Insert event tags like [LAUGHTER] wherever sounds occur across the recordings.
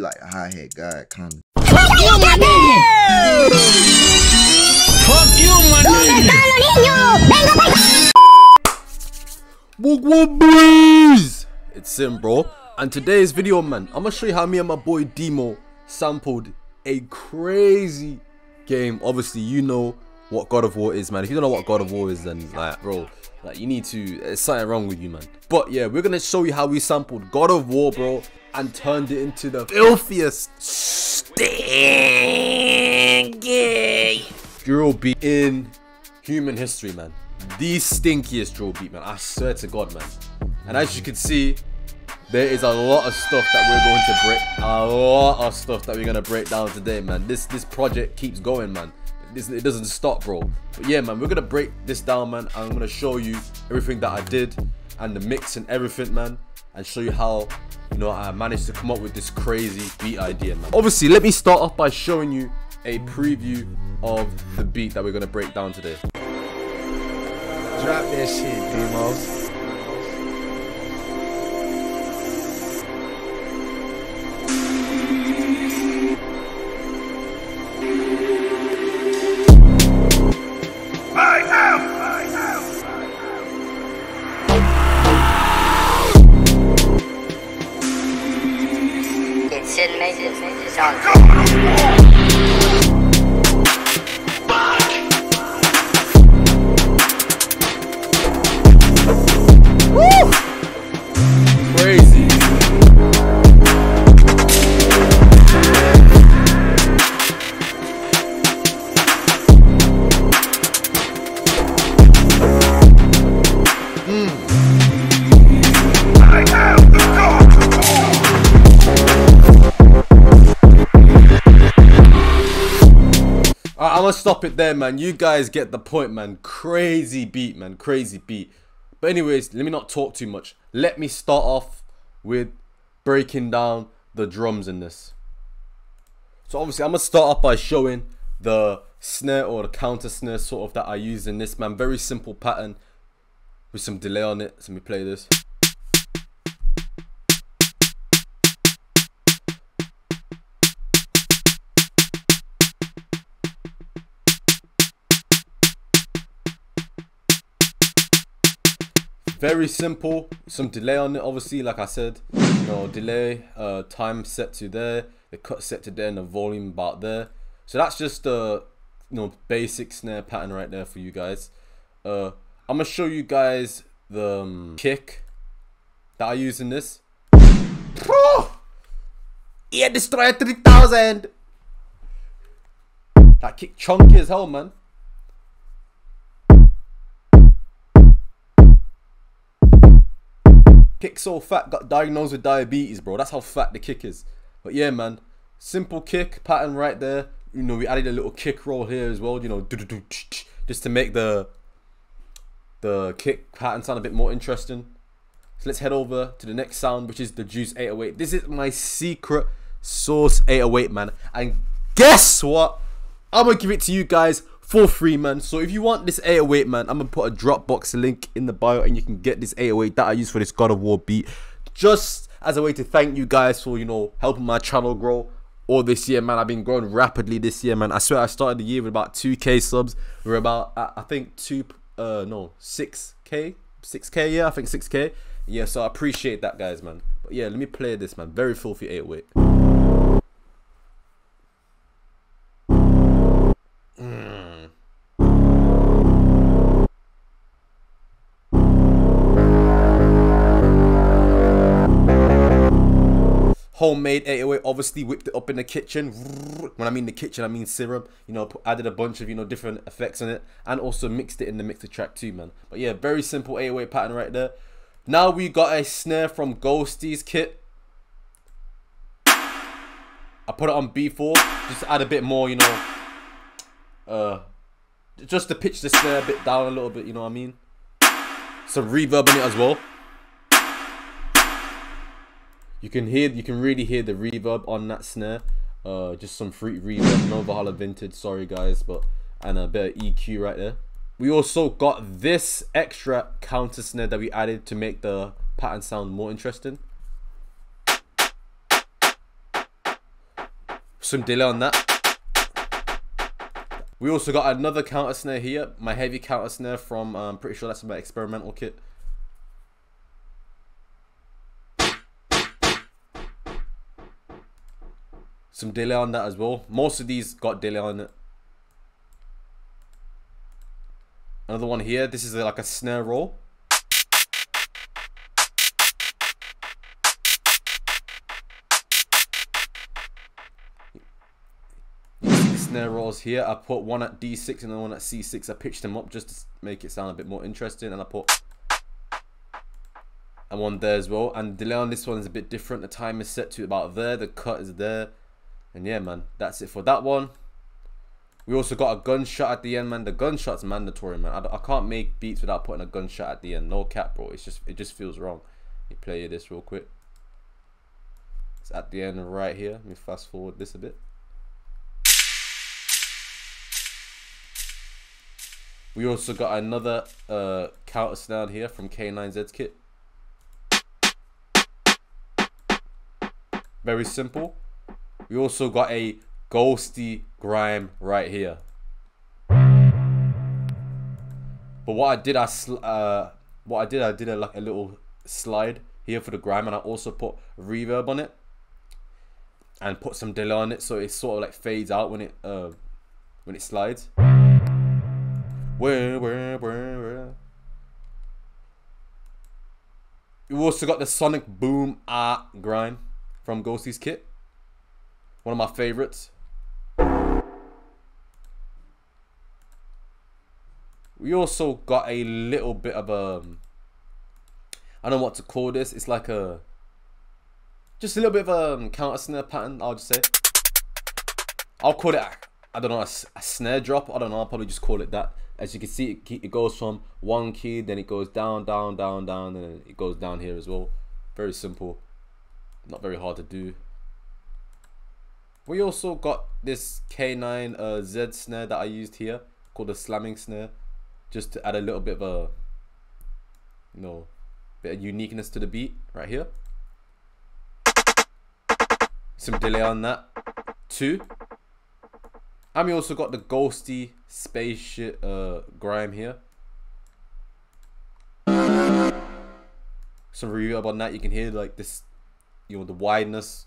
like a high head guy, kind of. Fuck you, my nigga! Fuck you, my nigga! What boys? It's Sin bro and today's video man I'm gonna show you how me and my boy Deemo sampled a crazy game obviously you know what God of War is man if you don't know what God of War is then like bro like you need to there's something wrong with you man but yeah we're gonna show you how we sampled God of War bro and turned it into the filthiest stinky drill beat in human history man the stinkiest drill beat, man. I swear to God, man. And as you can see, there is a lot of stuff that we're going to break. A lot of stuff that we're gonna break down today, man. This this project keeps going, man. It doesn't stop, bro. But yeah, man, we're gonna break this down, man. I'm gonna show you everything that I did and the mix and everything, man, and show you how you know I managed to come up with this crazy beat idea, man. Obviously, let me start off by showing you a preview of the beat that we're gonna break down today. Drop that shit, Demos. Alright, I'm gonna stop it there, man. You guys get the point, man. Crazy beat, man. Crazy beat. But anyways, let me not talk too much. Let me start off with breaking down the drums in this. So obviously, I'm gonna start off by showing the snare or the counter snare sort of that I use in this, man. Very simple pattern with some delay on it. So let me play this. Very simple. Some delay on it obviously like i said. You know delay uh time set to there. The cut set to there and the volume about there. So that's just the you know basic snare pattern right there for you guys. Uh i'm gonna show you guys the um, kick that i use in this. [LAUGHS] Yeah destroyer 3000 that kick chunky as hell man Kick so fat, got diagnosed with diabetes, bro. That's how fat the kick is. But yeah, man. Simple kick pattern right there. You know, we added a little kick roll here as well, you know, just to make the the kick pattern sound a bit more interesting. So let's head over to the next sound, which is the Juice 808. This is my secret sauce 808, man. And guess what? I'm gonna give it to you guys for free, man. So if you want this 808, man, I'm gonna put a Dropbox link in the bio, and you can get this 808 that I use for this God of War beat, just as a way to thank you guys for you know helping my channel grow all this year, man. I've been growing rapidly this year, man. I swear I started the year with about 2k subs. We're about I think two, uh, no, 6k, 6k, yeah, I think 6k. Yeah, so I appreciate that, guys, man. But yeah, let me play this, man. Very filthy 808. Homemade 808 obviously whipped it up in the kitchen. When i mean the kitchen i mean serum you know added a bunch of you know different effects on it and also mixed it in the mixer track too man. But yeah very simple 808 pattern right there. Now we got a snare from ghostie's kit. I put it on b4 just add a bit more you know uh just to pitch the snare a bit down a little bit you know what i mean? Some reverb in it as well you can hear, you can really hear the reverb on that snare. Uh, just some free reverb, no Valhalla Vintage. Sorry guys, but and a bit of EQ right there. We also got this extra counter snare that we added to make the pattern sound more interesting. Some delay on that. We also got another counter snare here. My heavy counter snare from, I'm um, pretty sure that's my experimental kit. Some delay on that as well. Most of these got delay on it. Another one here. This is uh, like a snare roll. snare rolls here. I put one at D6 and then one at C6. I pitched them up just to make it sound a bit more interesting. And I put and one there as well. And delay on this one is a bit different. The time is set to about there. The cut is there. And yeah, man, that's it for that one. We also got a gunshot at the end, man. The gunshot's mandatory, man. I, I can't make beats without putting a gunshot at the end. No cap, bro. It's just it just feels wrong. Let me play you this real quick. It's at the end right here. Let me fast forward this a bit. We also got another uh, counter snare here from K9Z's kit. Very simple. We also got a ghosty grime right here. But what I did, I uh, what I did, I did a, like a little slide here for the grime, and I also put reverb on it and put some delay on it, so it sort of like fades out when it uh, when it slides. We also got the Sonic Boom Art Grime from Ghosty's kit. One of my favorites. We also got a little bit of a... Um, I don't know what to call this. It's like a... Just a little bit of a um, counter snare pattern, I'll just say. I'll call it, I don't know, a, a snare drop. I don't know, I'll probably just call it that as you can see it, it goes from one key then it goes down down down down and it goes down here as well very simple not very hard to do we also got this K9 uh, Z snare that I used here called the slamming snare just to add a little bit of a you know bit of uniqueness to the beat right here some delay on that two and we also got the ghosty spaceship uh, grime here. Some reverb on that. You can hear like this, you know, the wideness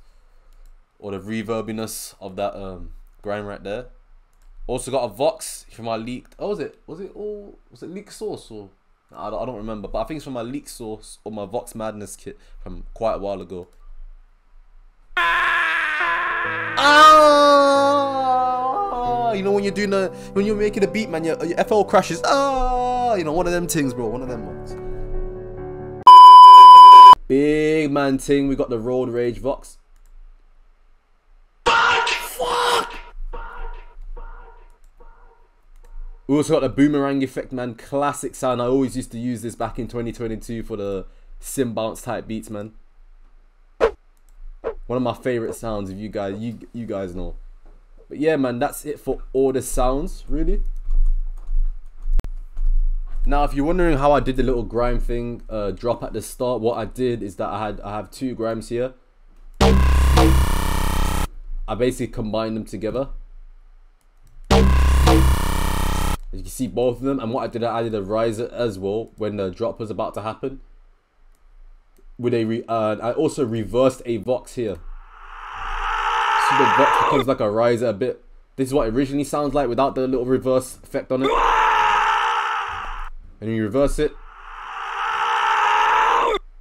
or the reverbiness of that um, grime right there. Also got a Vox from my leaked. Oh, was it? Was it all? Was it leak source or? I don't, I don't remember, but I think it's from my leak source or my Vox Madness kit from quite a while ago. Ah, you know when you're doing a when you're making a beat, man, your, your FL crashes. Ah, you know one of them things, bro. One of them ones. Big man ting. We got the Road Rage Vox. Fuck! Fuck! We also got the boomerang effect, man. Classic sound. I always used to use this back in 2022 for the Sin bounce type beats, man. One of my favorite sounds. If you guys, you you guys know. But yeah, man, that's it for all the sounds, really. Now, if you're wondering how I did the little grime thing, uh, drop at the start, what I did is that I had I have two grimes here. I basically combined them together. You can see both of them, and what I did, I added a riser as well when the drop was about to happen. With a, uh, I also reversed a vox here So the Vox becomes like a riser a bit. This is what it originally sounds like without the little reverse effect on it. And you reverse it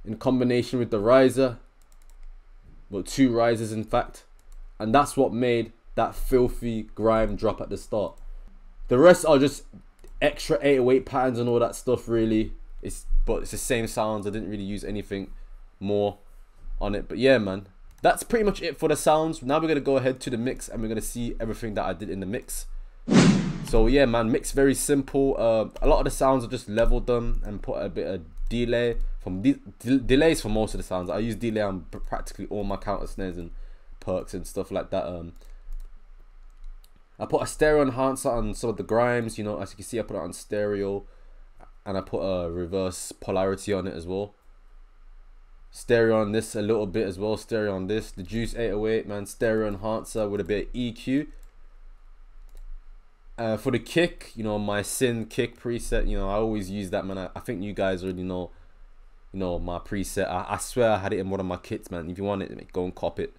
in combination with the riser. Well, two risers in fact. And that's what made that filthy grime drop at the start. The rest are just extra 808 patterns and all that stuff really. It's but it's the same sounds. I didn't really use anything more on it. But yeah, man that's pretty much it for the sounds. Now we're going to go ahead to the mix and we're going to see everything that I did in the mix. So yeah, man, mix very simple. Uh, a lot of the sounds I just leveled them and put a bit of delay from de de delays for most of the sounds. I use delay on practically all my counter snares and perks and stuff like that. Um, I put a stereo enhancer on some of the grimes. You know, as you can see, I put it on stereo, and I put a reverse polarity on it as well. stereo on this a little bit as well. Stereo on this. The Juice 808, man. Stereo enhancer with a bit of EQ. Uh, for the kick, you know, my Sin kick preset, you know, I always use that, man. I, I think you guys already know, you know, my preset. I, I swear I had it in one of my kits, man. If you want it, go and cop it.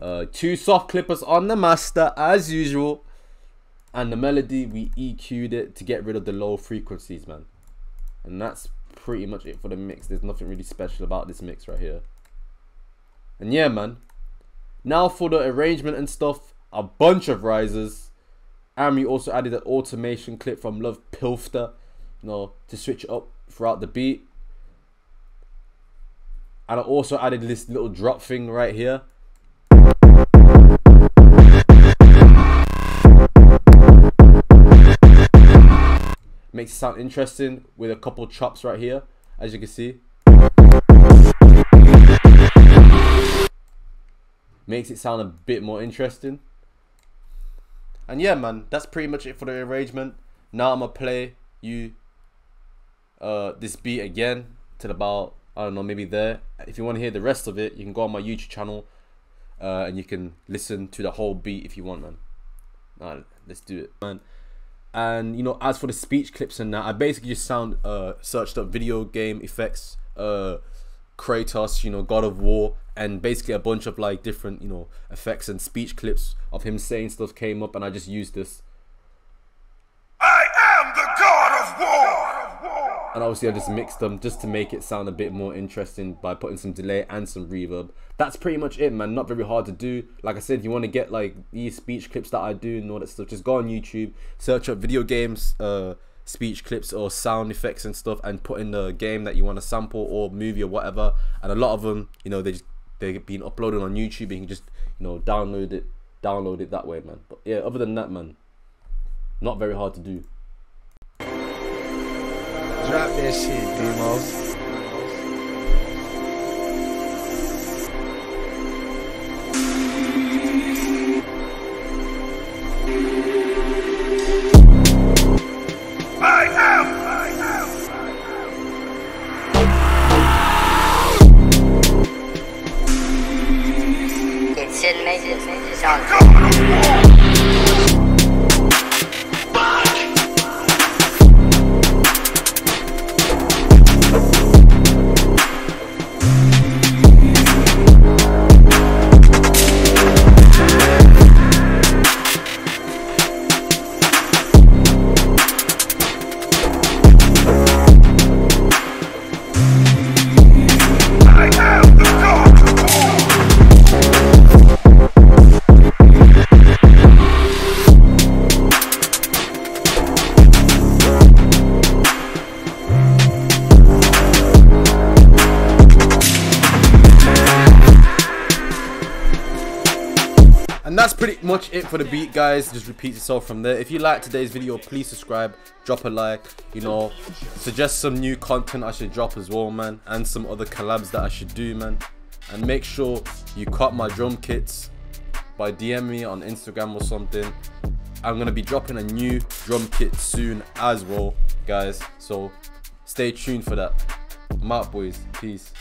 Uh, two soft clippers on the master, as usual. And the melody, we EQ'd it to get rid of the low frequencies, man. And that's pretty much it for the mix. There's nothing really special about this mix right here. And yeah, man. Now for the arrangement and stuff, a bunch of risers. And we also added an automation clip from Love Philter, you know, to switch up throughout the beat. And I also added this little drop thing right here. Sound interesting with a couple chops right here, as you can see. Makes it sound a bit more interesting. And yeah, man, that's pretty much it for the arrangement. Now I'm gonna play you uh, this beat again till about I don't know maybe there. If you want to hear the rest of it, you can go on my YouTube channel uh, and you can listen to the whole beat if you want, man. Alright, let's do it, man. And you know, as for the speech clips and that, I basically just sound uh searched up video game effects, uh Kratos, you know, God of War, and basically a bunch of like different, you know, effects and speech clips of him saying stuff came up and I just used this. And obviously I just mixed them just to make it sound a bit more interesting by putting some delay and some reverb. That's pretty much it, man. Not very hard to do. Like I said, you want to get like these speech clips that I do and all that stuff, just go on YouTube, search up video games, uh, speech clips or sound effects and stuff, and put in the game that you want to sample or movie or whatever. And a lot of them, you know, they just they're being uploaded on YouTube. You can just you know download it, download it that way, man. But yeah, other than that, man, not very hard to do. Drop that shit, Demos. I am! I! It's Sid much it for the beat, guys. Just repeat itself from there. If you like today's video, please subscribe, drop a like, you know, suggest some new content I should drop as well, man, and some other collabs that I should do, man. And make sure you cut my drum kits by DM me on Instagram or something. I'm gonna be dropping a new drum kit soon as well, guys. So stay tuned for that. Out, boys. Peace.